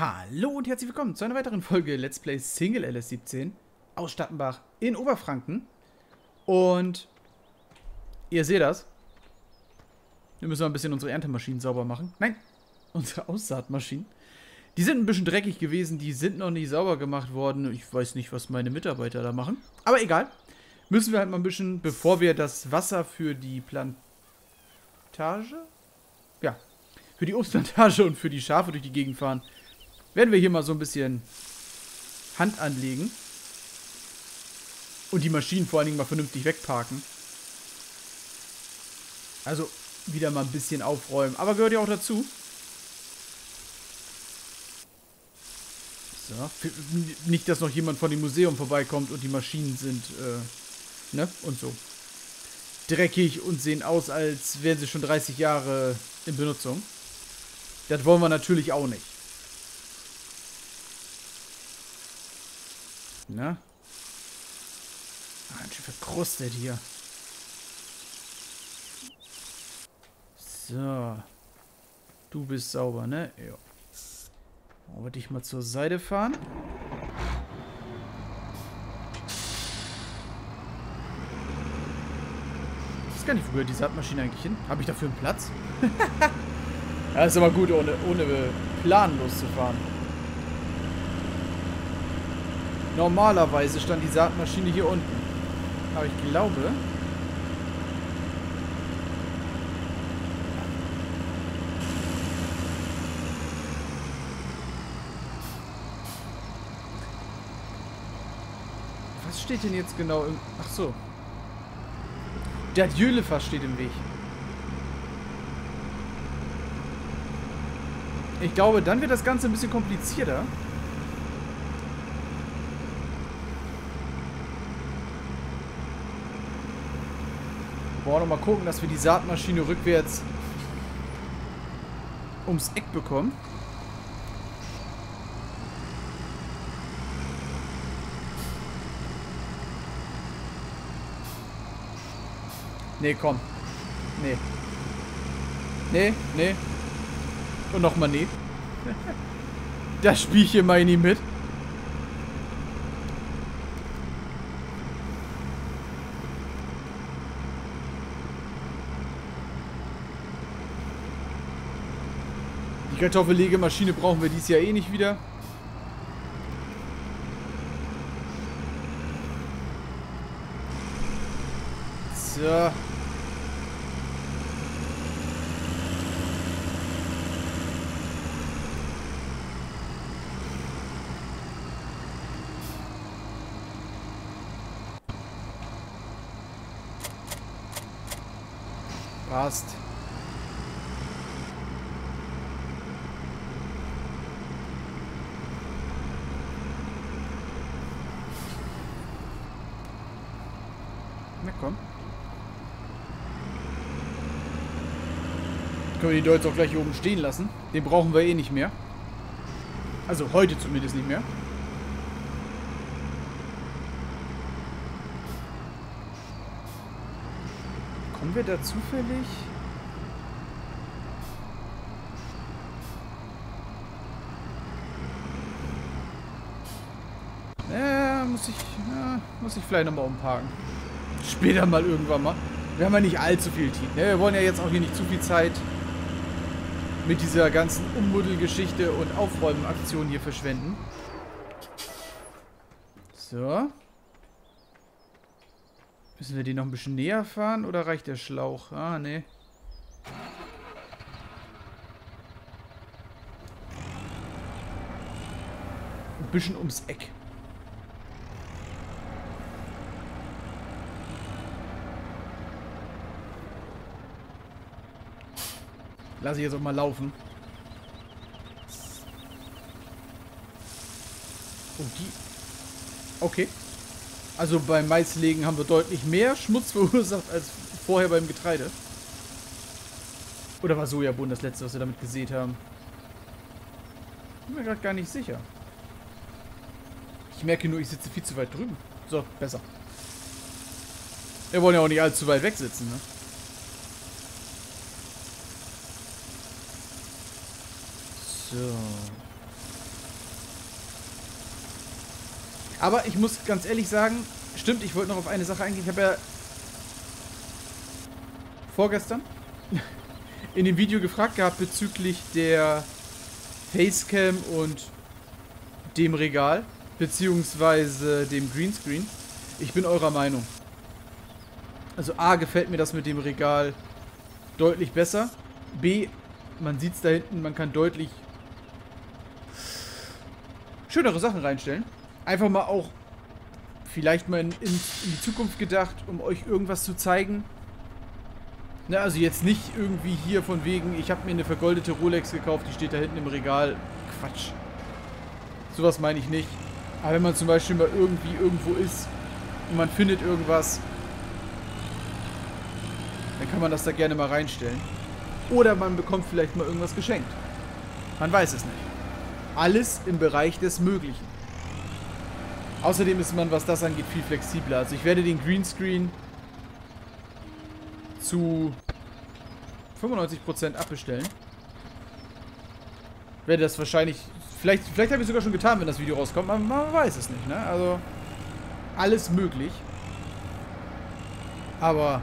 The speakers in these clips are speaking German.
Hallo und herzlich willkommen zu einer weiteren Folge Let's Play Single LS17 aus Stattenbach in Oberfranken. Und ihr seht das. Wir müssen ein bisschen unsere Erntemaschinen sauber machen. Nein, unsere Aussaatmaschinen. Die sind ein bisschen dreckig gewesen, die sind noch nicht sauber gemacht worden. Ich weiß nicht, was meine Mitarbeiter da machen. Aber egal. Müssen wir halt mal ein bisschen, bevor wir das Wasser für die Plantage? Ja, für die Obstplantage und für die Schafe durch die Gegend fahren, werden wir hier mal so ein bisschen Hand anlegen. Und die Maschinen vor allen Dingen mal vernünftig wegparken. Also wieder mal ein bisschen aufräumen. Aber gehört ja auch dazu. So. Nicht, dass noch jemand von dem Museum vorbeikommt und die Maschinen sind, äh, ne? Und so. Dreckig und sehen aus, als wären sie schon 30 Jahre in Benutzung. Das wollen wir natürlich auch nicht. Ne? Ah, ganz schön verkrustet hier. So. Du bist sauber, ne? Ja. Wollen wir dich mal zur Seite fahren? Ich weiß gar nicht, wo gehört die Saatmaschine eigentlich hin? Habe ich dafür einen Platz? ja, ist aber gut, ohne, ohne Plan loszufahren. Normalerweise stand die Saatmaschine hier unten. Aber ich glaube... Was steht denn jetzt genau im... Ach so. Der Jülefass steht im Weg. Ich glaube, dann wird das Ganze ein bisschen komplizierter. Wollen noch mal gucken, dass wir die Saatmaschine rückwärts ums Eck bekommen. Nee, komm. Nee. Nee, nee. Und nochmal nee. das meine ich nie mit. Kartoffellegemaschine brauchen wir dieses Jahr eh nicht wieder. So. Passt. Na komm. Können wir die Deutsch auch gleich hier oben stehen lassen. Den brauchen wir eh nicht mehr. Also heute zumindest nicht mehr. Kommen wir da zufällig? Ja, muss ich, ja, muss ich vielleicht nochmal umparken. Später mal irgendwann mal. Wir haben ja nicht allzu viel Zeit. Ne? Wir wollen ja jetzt auch hier nicht zu viel Zeit mit dieser ganzen Ummuddelgeschichte und Aufräumenaktion hier verschwenden. So. Müssen wir die noch ein bisschen näher fahren oder reicht der Schlauch? Ah, ne. Ein bisschen ums Eck. Lass ich jetzt auch mal laufen. Oh, die... Okay. Also beim Maislegen haben wir deutlich mehr Schmutz verursacht als vorher beim Getreide. Oder war Sojabohnen das letzte, was wir damit gesät haben? Bin mir gerade gar nicht sicher. Ich merke nur, ich sitze viel zu weit drüben. So, besser. Wir wollen ja auch nicht allzu weit weg sitzen, ne? So. Aber ich muss ganz ehrlich sagen, stimmt, ich wollte noch auf eine Sache eingehen. Ich habe ja vorgestern in dem Video gefragt gehabt bezüglich der Facecam und dem Regal, beziehungsweise dem Greenscreen. Ich bin eurer Meinung. Also A, gefällt mir das mit dem Regal deutlich besser. B, man sieht es da hinten, man kann deutlich schönere Sachen reinstellen. Einfach mal auch vielleicht mal in, in, in die Zukunft gedacht, um euch irgendwas zu zeigen. Ne, also jetzt nicht irgendwie hier von wegen, ich habe mir eine vergoldete Rolex gekauft, die steht da hinten im Regal. Quatsch. Sowas meine ich nicht. Aber wenn man zum Beispiel mal irgendwie irgendwo ist und man findet irgendwas, dann kann man das da gerne mal reinstellen. Oder man bekommt vielleicht mal irgendwas geschenkt. Man weiß es nicht. Alles im Bereich des Möglichen. Außerdem ist man, was das angeht, viel flexibler. Also ich werde den Greenscreen zu 95% abbestellen. Werde das wahrscheinlich... Vielleicht, vielleicht habe ich es sogar schon getan, wenn das Video rauskommt. Man, man weiß es nicht, ne? Also alles möglich. Aber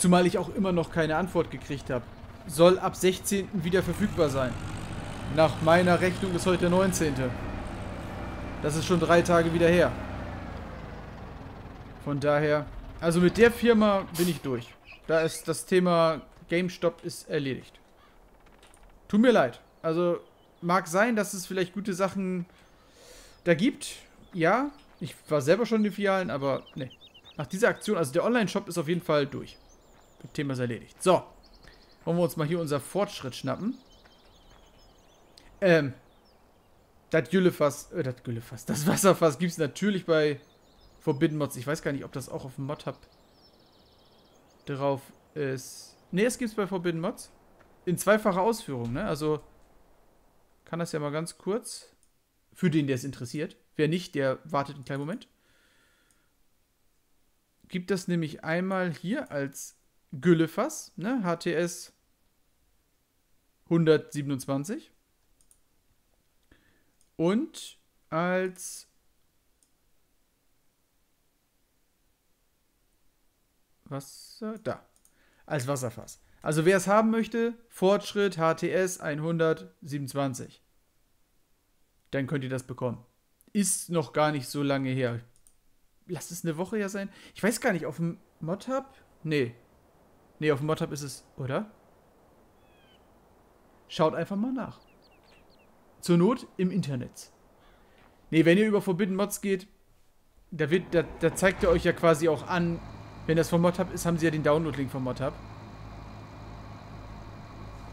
Zumal ich auch immer noch keine Antwort gekriegt habe. Soll ab 16. wieder verfügbar sein. Nach meiner Rechnung ist heute der 19. Das ist schon drei Tage wieder her. Von daher, also mit der Firma bin ich durch. Da ist das Thema GameStop ist erledigt. Tut mir leid. Also mag sein, dass es vielleicht gute Sachen da gibt. Ja, ich war selber schon in den Filialen, aber ne. Nach dieser Aktion, also der Online-Shop ist auf jeden Fall durch. Thema ist erledigt. So. Wollen wir uns mal hier unser Fortschritt schnappen. Ähm. Das Güllefass, äh, das Güllefass, das Wasserfass gibt es natürlich bei Forbidden Mods. Ich weiß gar nicht, ob das auch auf dem Mod-Hub drauf ist. Ne, es gibt es bei Forbidden Mods. In zweifacher Ausführung, ne? Also kann das ja mal ganz kurz. Für den, der es interessiert. Wer nicht, der wartet einen kleinen Moment. Gibt das nämlich einmal hier als Güllefass, ne? HTS 127. Und als Wasser, da. Als Wasserfass. Also wer es haben möchte, Fortschritt HTS 127. Dann könnt ihr das bekommen. Ist noch gar nicht so lange her. Lass es eine Woche ja sein. Ich weiß gar nicht, auf dem Modhub? Nee, Ne, auf dem Modhub ist es, oder? Schaut einfach mal nach. Zur Not im Internet. Ne, wenn ihr über Forbidden Mods geht, da, wird, da, da zeigt er euch ja quasi auch an, wenn das vom Modhub ist, haben sie ja den Download-Link vom Modhub.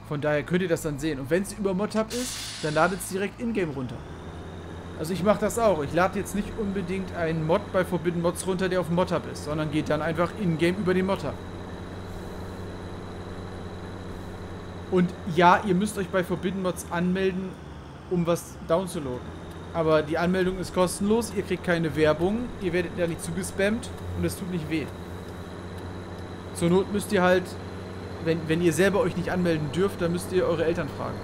Von daher könnt ihr das dann sehen. Und wenn es über Modhub ist, dann ladet es direkt in-game runter. Also ich mache das auch. Ich lade jetzt nicht unbedingt einen Mod bei Forbidden Mods runter, der auf dem Modhub ist, sondern geht dann einfach in-game über den Modhub. Und ja, ihr müsst euch bei Forbidden Mods anmelden, um was downzuladen. Aber die Anmeldung ist kostenlos, ihr kriegt keine Werbung, ihr werdet ja nicht zugespammt und es tut nicht weh. Zur Not müsst ihr halt, wenn, wenn ihr selber euch nicht anmelden dürft, dann müsst ihr eure Eltern fragen.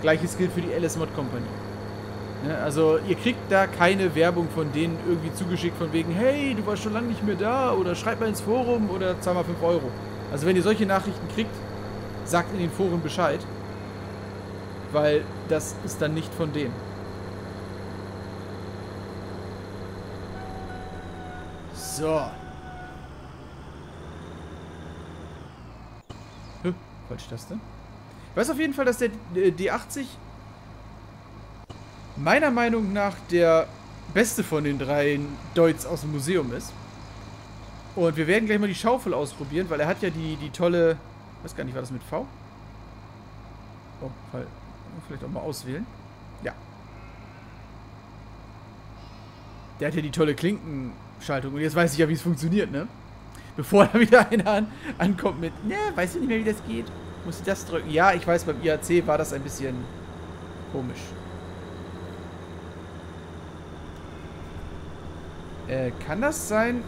Gleiches gilt für die LS Mod Company. Ne, also ihr kriegt da keine Werbung von denen irgendwie zugeschickt von wegen, hey, du warst schon lange nicht mehr da oder schreib mal ins Forum oder zahl mal 5 Euro. Also wenn ihr solche Nachrichten kriegt, sagt in den Foren Bescheid. Weil das ist dann nicht von denen. So. Falsch das denn? Ich weiß auf jeden Fall, dass der D80 meiner Meinung nach der beste von den drei Deutz aus dem Museum ist. Und wir werden gleich mal die Schaufel ausprobieren, weil er hat ja die, die tolle weiß gar nicht, war das mit V? Oh, Fall. Vielleicht auch mal auswählen. Ja. Der hat ja die tolle Klinkenschaltung. Und jetzt weiß ich ja, wie es funktioniert, ne? Bevor da wieder einer an, ankommt mit, ne, weißt du nicht mehr, wie das geht? Muss ich das drücken? Ja, ich weiß, beim IAC war das ein bisschen komisch. Äh, kann das sein?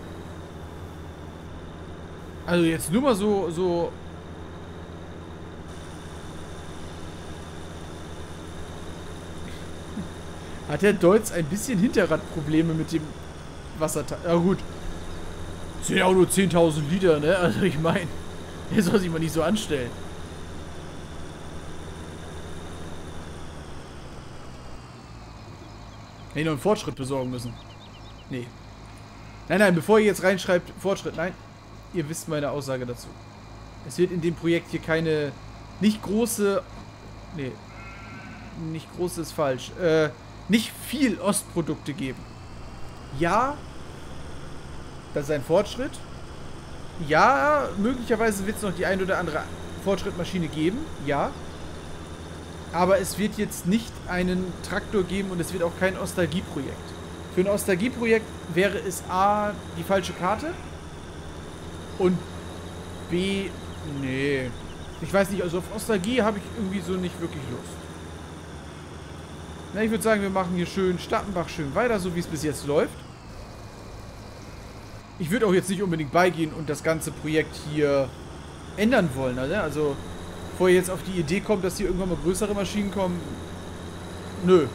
Also jetzt nur mal so, so Hat der Deutz ein bisschen Hinterradprobleme mit dem Wassertank? Ja gut. Sind ja auch nur 10.000 Liter, ne? Also ich meine, der soll sich mal nicht so anstellen. Hätte ich noch einen Fortschritt besorgen müssen. Nee. Nein, nein, bevor ihr jetzt reinschreibt, Fortschritt, nein. Ihr wisst meine Aussage dazu. Es wird in dem Projekt hier keine, nicht große, nee, nicht groß ist falsch, äh, nicht viel Ostprodukte geben. Ja, das ist ein Fortschritt. Ja, möglicherweise wird es noch die ein oder andere Fortschrittmaschine geben. Ja. Aber es wird jetzt nicht einen Traktor geben und es wird auch kein Ostalgie-Projekt. Für ein Ostalgie-Projekt wäre es A, die falsche Karte und B, nee. Ich weiß nicht, also auf Ostalgie habe ich irgendwie so nicht wirklich Lust. Na, ich würde sagen, wir machen hier schön Stappenbach schön weiter, so wie es bis jetzt läuft. Ich würde auch jetzt nicht unbedingt beigehen und das ganze Projekt hier ändern wollen. Also, also bevor ihr jetzt auf die Idee kommt, dass hier irgendwann mal größere Maschinen kommen. Nö.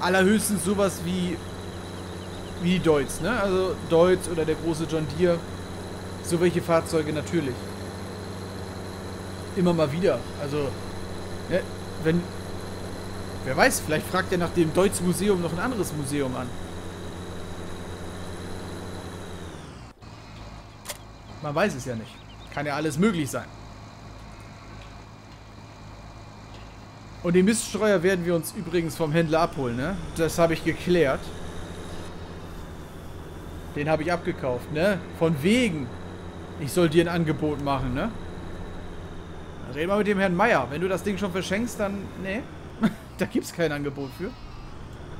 Allerhöchstens sowas wie wie die Deutz, ne? Also Deutz oder der große John Deere. So welche Fahrzeuge natürlich. Immer mal wieder. Also, ne, wenn... Wer weiß, vielleicht fragt er nach dem Deutz Museum noch ein anderes Museum an. Man weiß es ja nicht. Kann ja alles möglich sein. Und den Miststreuer werden wir uns übrigens vom Händler abholen, ne? Das habe ich geklärt. Den habe ich abgekauft, ne? Von wegen. Ich soll dir ein Angebot machen, ne? Red mal mit dem Herrn Meier. Wenn du das Ding schon verschenkst, dann... Ne. Da gibt es kein Angebot für.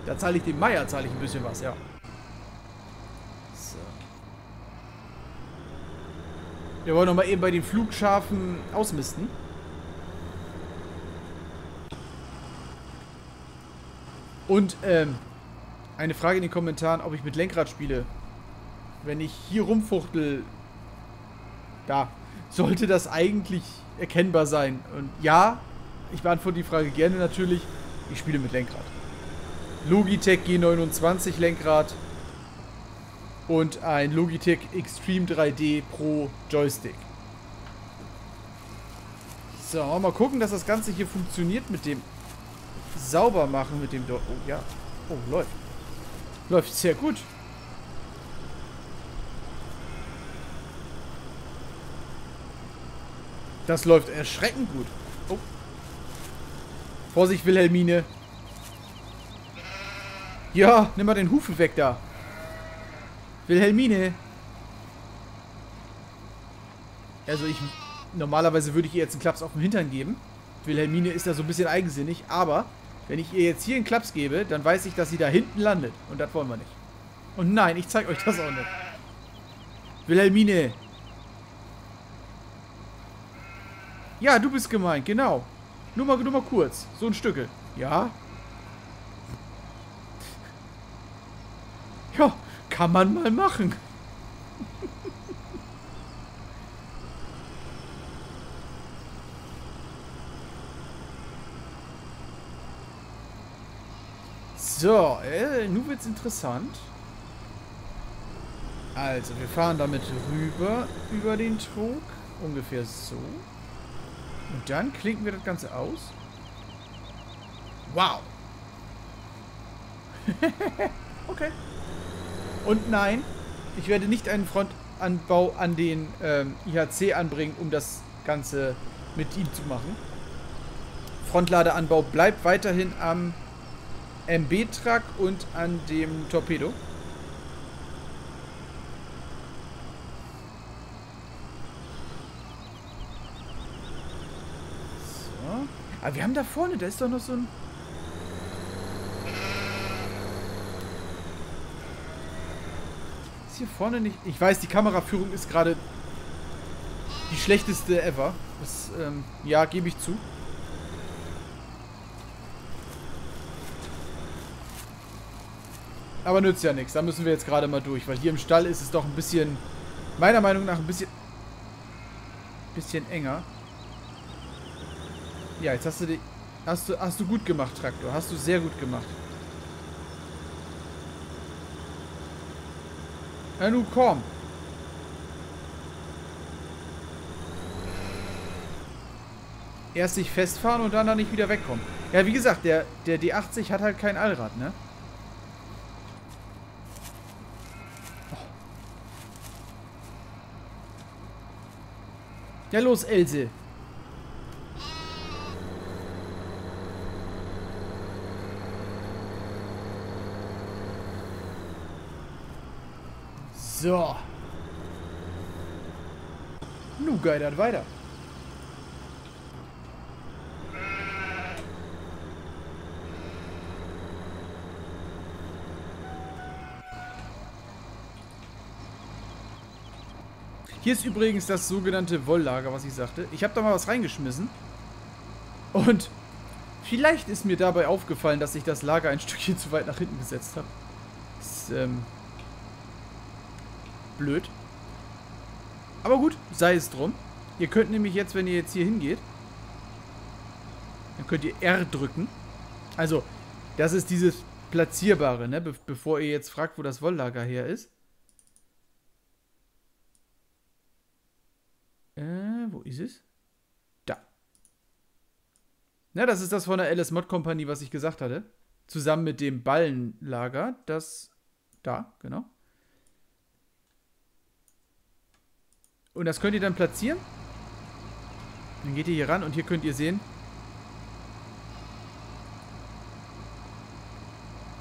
Da zahle ich dem Meier, zahle ich ein bisschen was, ja. So. Wir wollen nochmal eben bei den Flugschafen ausmisten. Und, ähm, eine Frage in den Kommentaren, ob ich mit Lenkrad spiele. Wenn ich hier rumfuchtel, da, sollte das eigentlich erkennbar sein. Und ja, ich beantworte die Frage gerne natürlich. Ich spiele mit Lenkrad. Logitech G29 Lenkrad und ein Logitech Extreme 3D Pro Joystick. So, mal gucken, dass das Ganze hier funktioniert mit dem sauber machen mit dem... Do oh, ja. Oh, läuft. Läuft sehr gut. Das läuft erschreckend gut. Oh. Vorsicht, Wilhelmine. Ja, nimm mal den Hufen weg da. Wilhelmine. Also ich... Normalerweise würde ich ihr jetzt einen Klaps auf den Hintern geben. Wilhelmine ist da so ein bisschen eigensinnig, aber wenn ich ihr jetzt hier einen Klaps gebe, dann weiß ich, dass sie da hinten landet. Und das wollen wir nicht. Und nein, ich zeige euch das auch nicht. Wilhelmine. Ja, du bist gemeint, genau. Nur mal, nur mal kurz. So ein Stückel. Ja? Ja, kann man mal machen. So, äh, nun wird's interessant. Also, wir fahren damit rüber über den Trog. Ungefähr so. Und dann klinken wir das Ganze aus. Wow. okay. Und nein, ich werde nicht einen Frontanbau an den ähm, IHC anbringen, um das Ganze mit ihm zu machen. Frontladeanbau bleibt weiterhin am MB-Truck und an dem Torpedo. So. Aber wir haben da vorne, da ist doch noch so ein... Ist hier vorne nicht... Ich weiß, die Kameraführung ist gerade die schlechteste ever. Das, ähm, ja, gebe ich zu. Aber nützt ja nichts. Da müssen wir jetzt gerade mal durch. Weil hier im Stall ist es doch ein bisschen, meiner Meinung nach, ein bisschen, bisschen enger. Ja, jetzt hast du die... Hast du, hast du gut gemacht, Traktor. Hast du sehr gut gemacht. Ja, nun komm. Erst sich festfahren und dann da nicht wieder wegkommen. Ja, wie gesagt, der, der D80 hat halt kein Allrad, ne? Ja, los, Else. So. Nu geidert weiter. Hier ist übrigens das sogenannte Wolllager, was ich sagte. Ich habe da mal was reingeschmissen. Und vielleicht ist mir dabei aufgefallen, dass ich das Lager ein Stückchen zu weit nach hinten gesetzt habe. Ist, ähm, blöd. Aber gut, sei es drum. Ihr könnt nämlich jetzt, wenn ihr jetzt hier hingeht, dann könnt ihr R drücken. Also, das ist dieses Platzierbare, ne? Be bevor ihr jetzt fragt, wo das Wolllager her ist. Äh, wo ist es? Da. Na, das ist das von der LS Mod Company, was ich gesagt hatte. Zusammen mit dem Ballenlager. Das. Da, genau. Und das könnt ihr dann platzieren. Dann geht ihr hier ran und hier könnt ihr sehen.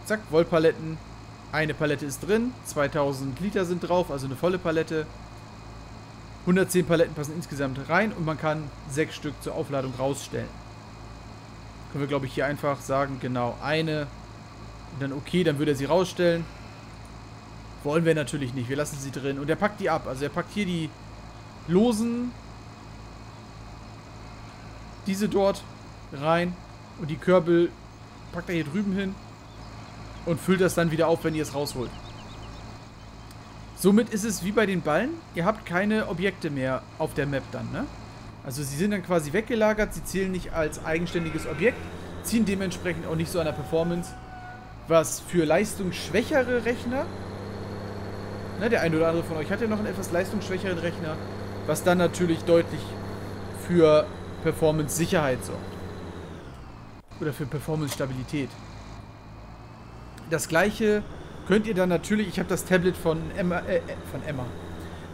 Zack, Wollpaletten. Eine Palette ist drin. 2000 Liter sind drauf, also eine volle Palette. 110 Paletten passen insgesamt rein und man kann sechs Stück zur Aufladung rausstellen. Können wir, glaube ich, hier einfach sagen, genau eine. Und dann okay, dann würde er sie rausstellen. Wollen wir natürlich nicht. Wir lassen sie drin. Und er packt die ab. Also er packt hier die losen diese dort rein und die Körbel packt er hier drüben hin und füllt das dann wieder auf, wenn ihr es rausholt. Somit ist es wie bei den Ballen, ihr habt keine Objekte mehr auf der Map dann, ne? Also sie sind dann quasi weggelagert, sie zählen nicht als eigenständiges Objekt, ziehen dementsprechend auch nicht so an der Performance, was für leistungsschwächere Rechner, ne, der eine oder andere von euch hat ja noch einen etwas leistungsschwächeren Rechner, was dann natürlich deutlich für Performance-Sicherheit sorgt. Oder für Performance-Stabilität. Das gleiche könnt ihr dann natürlich, ich habe das Tablet von Emma, äh, von Emma,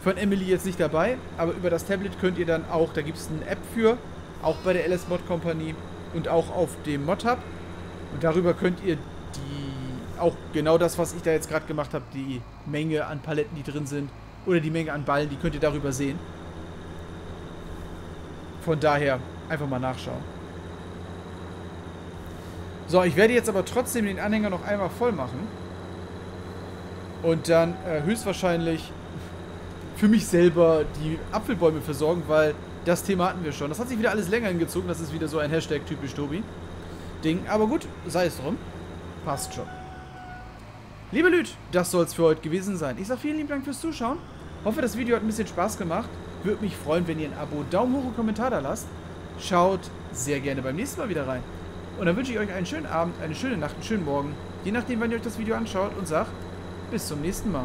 von Emily jetzt nicht dabei, aber über das Tablet könnt ihr dann auch, da gibt es eine App für, auch bei der LS Mod Company und auch auf dem Mod Hub. Und darüber könnt ihr die, auch genau das, was ich da jetzt gerade gemacht habe, die Menge an Paletten, die drin sind, oder die Menge an Ballen, die könnt ihr darüber sehen. Von daher einfach mal nachschauen. So, ich werde jetzt aber trotzdem den Anhänger noch einmal voll machen. Und dann äh, höchstwahrscheinlich für mich selber die Apfelbäume versorgen, weil das Thema hatten wir schon. Das hat sich wieder alles länger hingezogen. Das ist wieder so ein Hashtag typisch Tobi. Ding. Aber gut, sei es drum. Passt schon. Liebe Lüd, das soll es für heute gewesen sein. Ich sage vielen lieben Dank fürs Zuschauen. Hoffe, das Video hat ein bisschen Spaß gemacht. Würde mich freuen, wenn ihr ein Abo, Daumen hoch und Kommentar da lasst. Schaut sehr gerne beim nächsten Mal wieder rein. Und dann wünsche ich euch einen schönen Abend, eine schöne Nacht, einen schönen Morgen, je nachdem, wann ihr euch das Video anschaut und sagt, bis zum nächsten Mal.